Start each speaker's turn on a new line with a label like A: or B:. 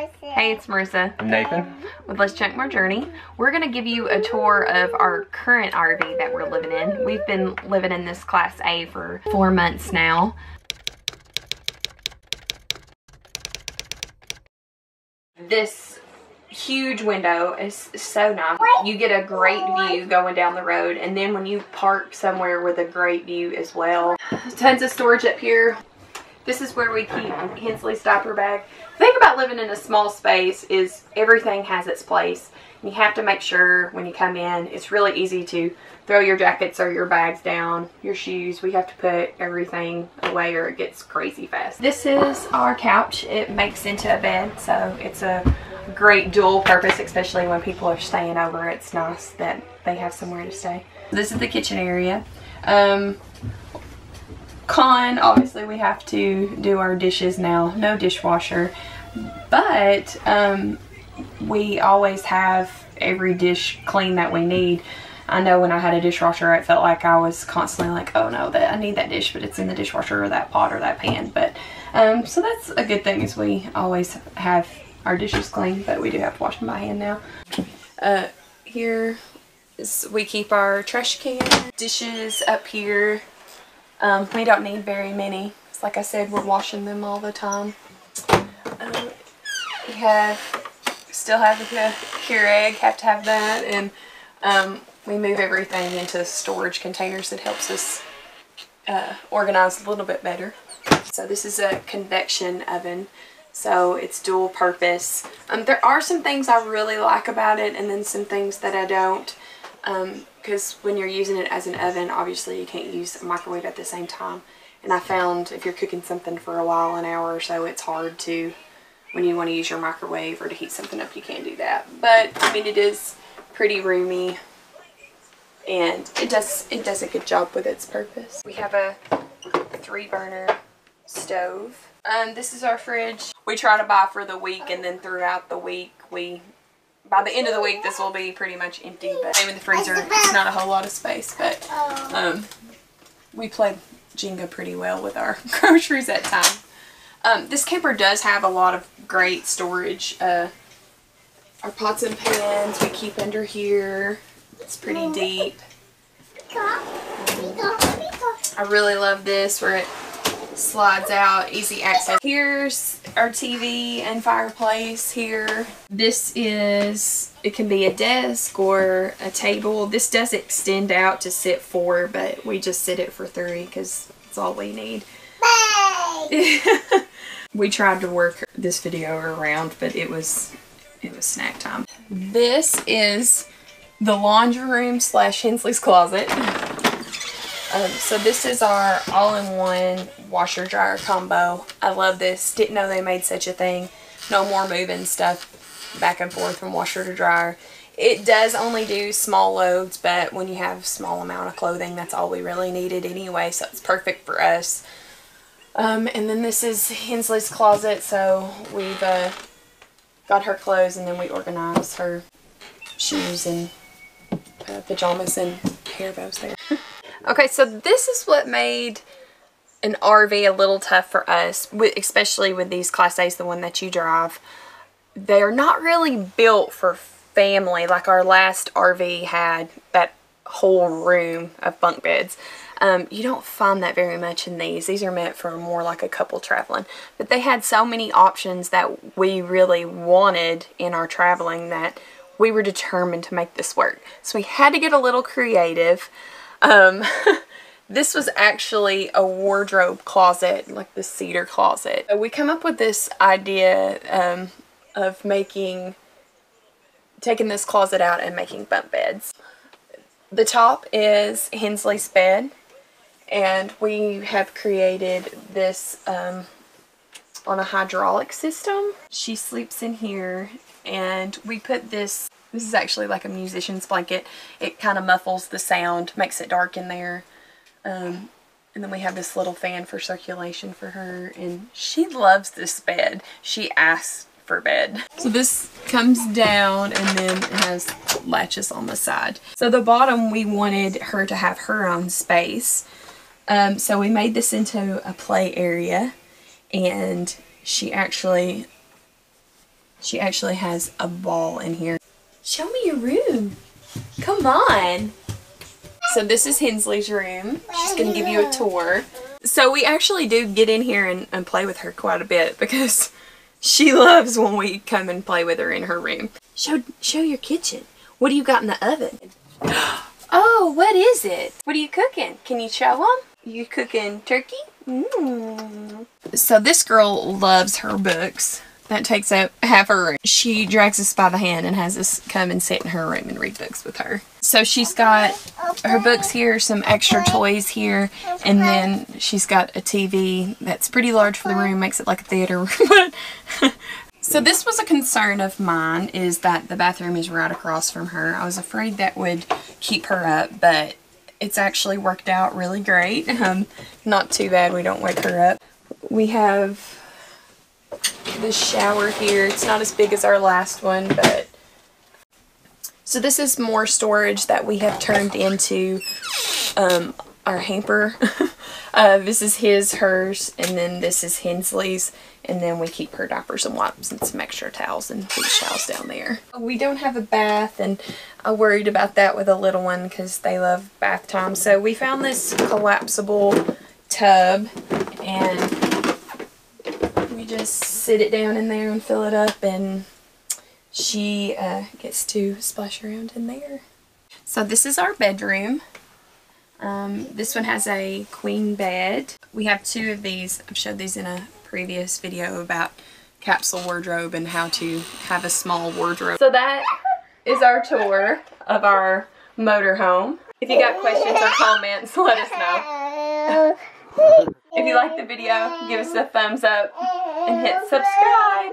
A: Hey, it's Marissa
B: I'm Nathan.
A: with Less Junk More Journey. We're going to give you a tour of our current RV that we're living in. We've been living in this Class A for four months now. This huge window is so nice. You get a great view going down the road and then when you park somewhere with a great view as well. Tons of storage up here. This is where we keep Hensley's diaper bag. The thing about living in a small space is everything has its place. You have to make sure when you come in, it's really easy to throw your jackets or your bags down, your shoes. We have to put everything away or it gets crazy fast. This is our couch. It makes into a bed, so it's a great dual purpose, especially when people are staying over. It's nice that they have somewhere to stay. This is the kitchen area. Um, con, obviously we have to do our dishes now. No dishwasher. But um, we always have every dish clean that we need. I know when I had a dishwasher, it felt like I was constantly like, oh no, that I need that dish, but it's in the dishwasher or that pot or that pan. But um, so that's a good thing is we always have our dishes clean, but we do have to wash them by hand now. Uh, here is we keep our trash can, dishes up here. Um, we don't need very many. 'cause Like I said, we're washing them all the time. Um, we have, still have the Keurig, have to have that, and um, we move everything into storage containers. It helps us uh, organize a little bit better. So this is a convection oven. So it's dual purpose. Um, there are some things I really like about it and then some things that I don't. Because when you're using it as an oven, obviously you can't use a microwave at the same time. And I found if you're cooking something for a while, an hour or so, it's hard to, when you want to use your microwave or to heat something up, you can't do that. But, I mean, it is pretty roomy and it does it does a good job with its purpose. We have a three burner stove. Um, this is our fridge. We try to buy for the week and then throughout the week we by the end of the week this will be pretty much empty but same in the freezer it's not a whole lot of space but um, we played Jenga pretty well with our groceries at time. Um, this camper does have a lot of great storage. Uh, our pots and pans we keep under here. It's pretty deep. I really love this where it slides out, easy access. Here's our TV and fireplace here. This is, it can be a desk or a table. This does extend out to sit four, but we just sit it for three because it's all we need. we tried to work this video around, but it was, it was snack time. This is the laundry room slash Hensley's closet. Um, so this is our all-in-one washer dryer combo. I love this. Didn't know they made such a thing. No more moving stuff back and forth from washer to dryer. It does only do small loads, but when you have small amount of clothing, that's all we really needed anyway, so it's perfect for us. Um, and then this is Hensley's closet, so we've uh, got her clothes and then we organize her shoes and uh, pajamas and hair bows there. Okay, so this is what made an RV a little tough for us, especially with these Class A's, the one that you drive. They're not really built for family like our last RV had that whole room of bunk beds. Um, you don't find that very much in these. These are meant for more like a couple traveling. But they had so many options that we really wanted in our traveling that we were determined to make this work. So we had to get a little creative. Um, this was actually a wardrobe closet, like the cedar closet. We come up with this idea um, of making, taking this closet out and making bunk beds. The top is Hensley's bed and we have created this um, on a hydraulic system. She sleeps in here and we put this, this is actually like a musician's blanket. It kind of muffles the sound, makes it dark in there. Um, and then we have this little fan for circulation for her and she loves this bed. She asks for bed. So this comes down and then it has latches on the side. So the bottom we wanted her to have her own space. Um, so we made this into a play area and she actually She actually has a ball in here. Show me your room. Come on. So this is Hensley's room. She's going to give you a tour. So we actually do get in here and, and play with her quite a bit because she loves when we come and play with her in her room. Show, show your kitchen. What do you got in the oven? Oh, what is it? What are you cooking? Can you show them? You cooking turkey? Mmm. So this girl loves her books. That takes up half her room. She drags us by the hand and has us come and sit in her room and read books with her. So she's got her books here, some extra toys here, and then she's got a TV that's pretty large for the room, makes it like a theater. Room. so this was a concern of mine, is that the bathroom is right across from her. I was afraid that would keep her up, but it's actually worked out really great. Um, not too bad we don't wake her up. We have the shower here. It's not as big as our last one, but... So this is more storage that we have turned into um, our hamper. uh, this is his, hers, and then this is Hensley's. And then we keep her diapers and wipes and some extra towels and beach towels down there. We don't have a bath and I worried about that with a little one because they love bath time. So we found this collapsible tub and just sit it down in there and fill it up and she uh, gets to splash around in there. So this is our bedroom. Um, this one has a queen bed. We have two of these. I've showed these in a previous video about capsule wardrobe and how to have a small wardrobe. So that is our tour of our motorhome. If you got questions or comments, let us know. if you like the video, give us a thumbs up and hit subscribe.